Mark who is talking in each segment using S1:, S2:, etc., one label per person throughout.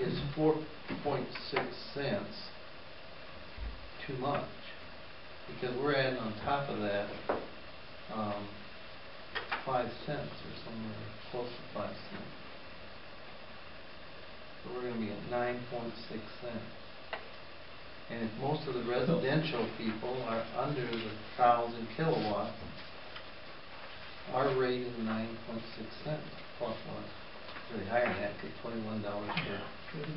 S1: is four point six cents too much? Because we're adding on top of that, um, five cents or somewhere close to five cents. So we're gonna be at nine point six cents. And if most of the residential people are under the thousand kilowatt, our rate is nine point six cents, plus one, really higher than that, cause twenty-one dollars
S2: What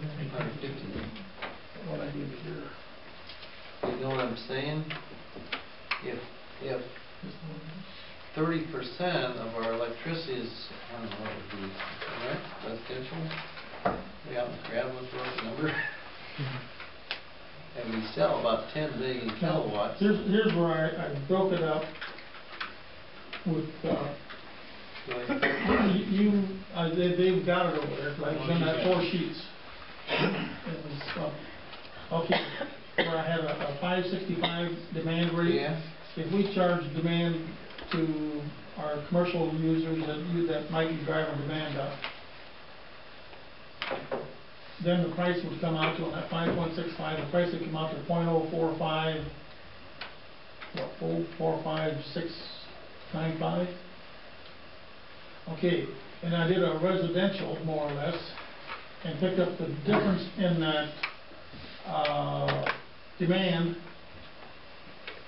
S2: I here.
S1: You know what I'm saying? If, if thirty percent of our electricity is, I don't know what it would be, right, residential? We haven't looked the number. And we sell about ten million kilowatts.
S2: Here's, here's where I, I broke it up with, uh,
S1: Go ahead.
S2: you, you, uh, they, they've got it over there, like, in that four sheets. It was, uh, okay, where I had a, a five sixty-five demand rate.
S1: Yeah,
S2: If we charge demand to our commercial users that you, that might be driving demand up, then the price would come out to, at five point six five, the price would come out to point oh four five, what, oh, four, five, six, nine, five? Okay, and I did a residential, more or less, and pick up the difference in that uh, demand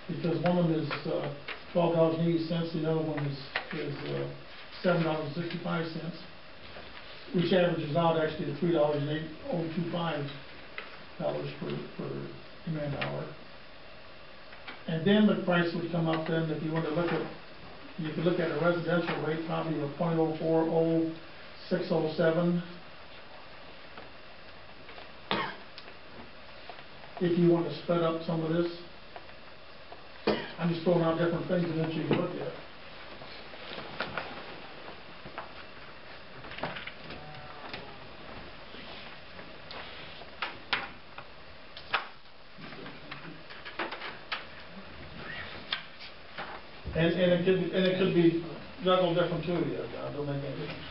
S2: because one of them is uh, $12.80, the other one is, is uh, $7.65, which averages out actually at $3.8025 per, per demand hour. And then the price would come up then if you want to look at, you could look at a residential rate probably of 0.040607 If you want to split up some of this. I'm just throwing out different things then you can look at. And, and it could, and it could be juggled different too, John, don't make any difference.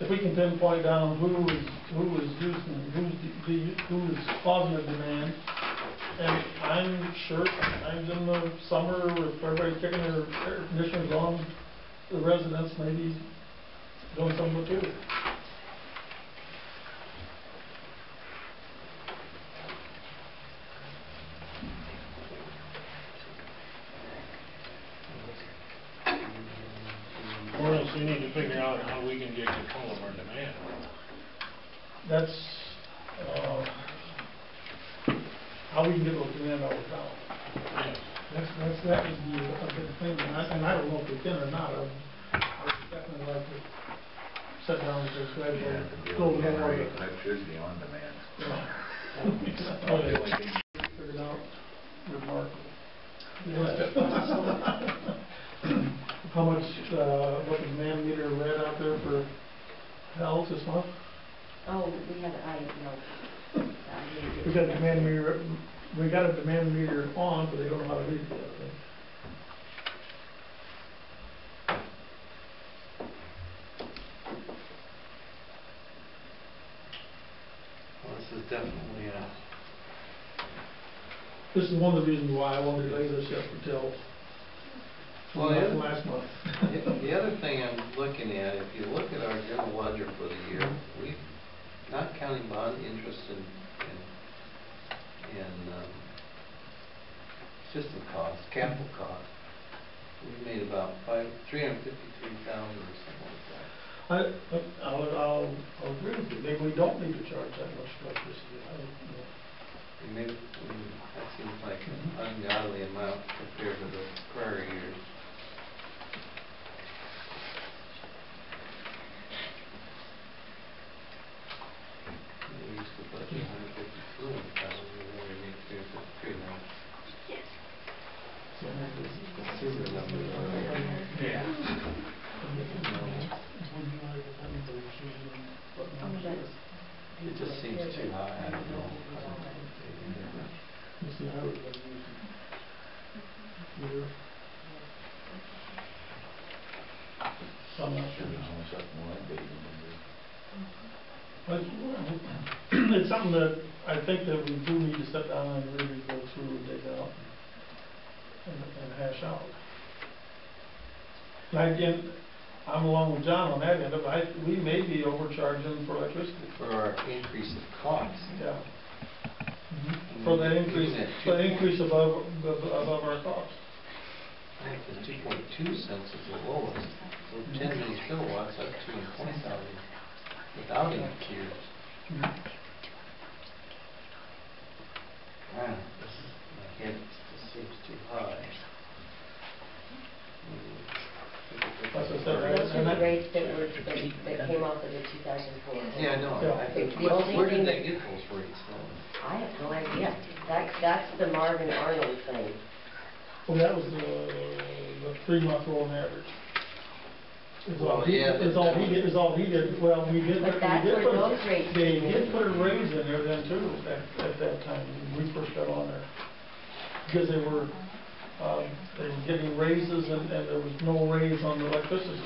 S2: If we can pinpoint down who is, who is using, who's the, who is causing the demand, and I'm sure sometimes in the summer, if everybody's kicking their air conditioners on, the residents may be doing something with it.
S3: Or else we need to figure out how we can get control of our demand.
S2: That's, uh, how we can get those demand hours down.
S3: Yes.
S2: That's, that's, that would be a big thing, and I, and I don't know if we can or not, I, I would definitely like to sit down with this guy,
S4: Yeah, to be
S2: go
S4: able to
S2: over
S4: generate
S2: it.
S4: electricity on demand.
S2: you know.
S4: Probably
S2: Figured out, remarkable. How much, uh, what the demand meter read out there for health this month?
S5: Oh, we have, I, no. I
S2: We got a
S5: that.
S2: demand meter, we got a demand meter on, but they don't know how to read it yet, I think.
S1: well, this is definitely a,
S2: This is one of the reasons why I wanted to delay this yet until
S1: Well, the other-
S2: last month.
S1: The the other thing I'm looking at, if you look at our general ledger for the year, we, not counting bond interest and, and, and, um, system costs, capital costs, we made about five, three hundred fifty-three thousand or something like that.
S2: I, I'll, I'll, I'll agree with you, maybe we don't need to charge that much electricity, I don't know.
S1: We made, we, that seems like an ungodly amount compared to the prior years. We used to budget hundred fifty-two thousand, we only made three hundred fifty-three now.
S2: So maybe this is-
S1: The sewer numbers are,
S3: Yeah.
S5: Oh, that's-
S1: it just seems too high, I don't know.
S2: You see, I would have used meter. So I'm not sure. But It's something that I think that we do need to sit down and really go through and dig out and, and hash out. And again, I'm along with John on that end of, it. I, we may be overcharging for electricity.
S1: For our increase in cost.
S2: Yeah. Mm-hmm. For that increase, the increase above, above above our cost.
S1: I think the two point two cents is the lowest, so ten million kilowatts, that's two hundred twenty thousand without any tiers. My head just seems too high.
S2: That's what I said, right?
S5: Those are the rates that were, that that came off of the two thousand four.
S1: Yeah, I know, I think,
S5: The only
S1: where did they
S5: that-
S1: get those rates though?
S5: I have no idea. That, that's the Marvin Arnold thing.
S2: Well, that was the, the three-month rolling average. Is all
S1: Well,
S2: he,
S1: yeah,
S2: is all he did, is all he did, well, we did,
S5: But
S2: we
S5: that's
S2: did
S5: where
S2: put,
S5: those rates
S2: they
S5: came in.
S2: did put a raise in there then too, at, at that time, when we first got on there. Because they were, um, they were getting raises and, and there was no raise on the electricity.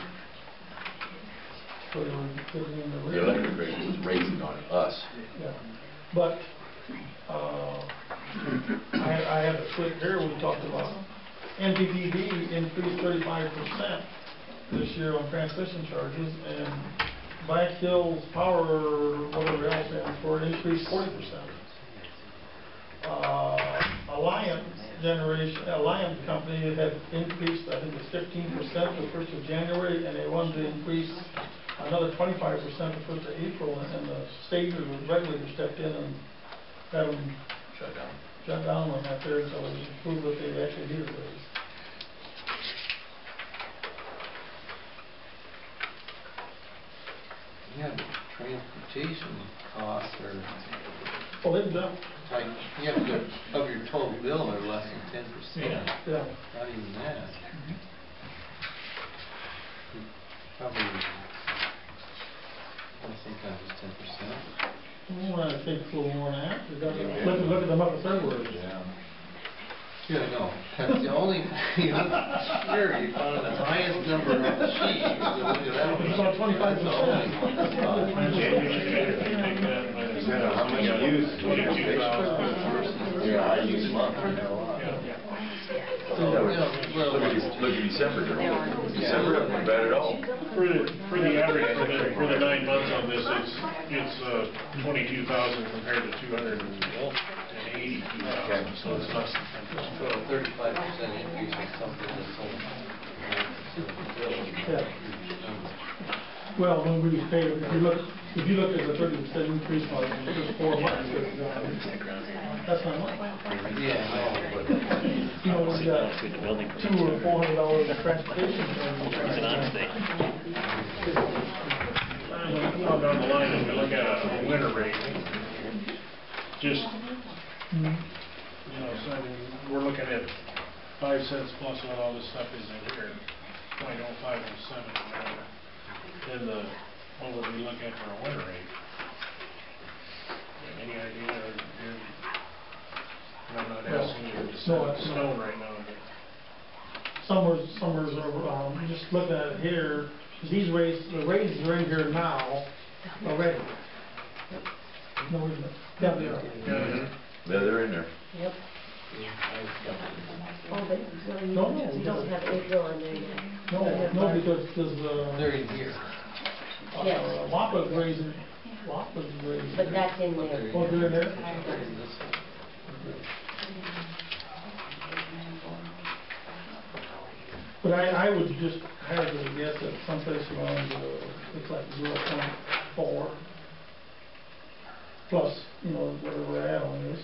S2: So they were getting in the
S6: The
S2: raise.
S6: electric rate was raising on us.
S2: Yeah, but, uh, I, I have a clip here, we talked about, NPPD increased thirty-five percent this year on transmission charges, and Black Hills Power, whatever else stands for, it increased forty percent. Uh, Alliant Generation, Alliant Company had increased, I think it's fifteen percent the first of January, and they wanted to increase another twenty-five percent the first of April, and the state regulator stepped in and had them
S6: Shut down.
S2: shut down on that there until it was proved that they actually needed a.
S1: Yeah, but transportation costs are, oh,
S2: Well, they've done,
S1: like, you have to, of your total bill, are less than ten percent,
S2: yeah.
S1: not even that. Mm-hmm. Probably, I think that was ten percent.
S2: Well, I think it's a little more than that. You got to Look, at- look at the month of February.
S6: Yeah.
S1: Yeah, I know, that's the only, you sure, you found the highest number on the you can look at that one.
S2: It's about 25%.
S1: That's the only one. That's all.
S6: Depending on how much you use. Yeah, I use month.
S1: So, you know, well,
S6: Look at, Dec- December, December doesn't bad at all.
S3: For the, for the average, for the, for the nine months on this, it's, it's, uh, twenty-two thousand compared to two hundred and eighty-two thousand, so it's less than ten percent.
S1: So a thirty-five percent increase on something that's only.
S2: Well, when we pay, if you look, if you look at the thirty percent increase on just four months, that's not much.
S1: Yeah, I know, but.
S2: You know, we got two or four hundred dollars of transportation.
S3: Now, down the line, if you look at a winter rate, just, you know, so I mean, we're looking at five cents plus what all this stuff is in here, point oh five oh seven, whatever. Then the, what would we look at for a winter rate? Any idea, or, you're- and I'm not
S2: Well,
S3: asking you to
S2: no,
S3: decide
S2: it's not.
S3: stone right now, but.
S2: Summers, summers are, um, just looking at it here, these rates, the rates are in here now already. No, wait a minute. Yeah, they are.
S3: Yeah,
S6: Yeah, they're in there.
S5: Yep. Oh, but, well, you
S2: No,
S5: don't,
S2: no,
S5: you don't have April on there yet.
S2: No, no, because, because, uh,
S1: They're in here.
S5: Yes.
S2: uh, WAPA's raising, WAPA's raising.
S5: But that's in there.
S1: they're
S2: Oh, they're in there?
S1: They're in this one.
S2: But I, I would just hazard a guess that someplace around, uh, looks like zero point four. Plus, you know, where we're at on this.